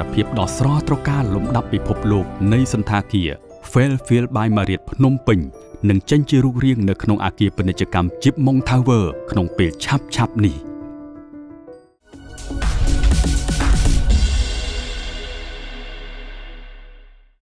នភាពដ៏ស្រស់ត្រកាលលំដាប់ពិភពលោកនៃសន្តាគារ Fairfield by Marriott ភ្នំពេញនឹងចេញជារូបរាងនៅក្នុងអគារពាណិជ្ជកម្ម Chip Mong Tower ក្នុងពេលឆាប់ៗនេះ។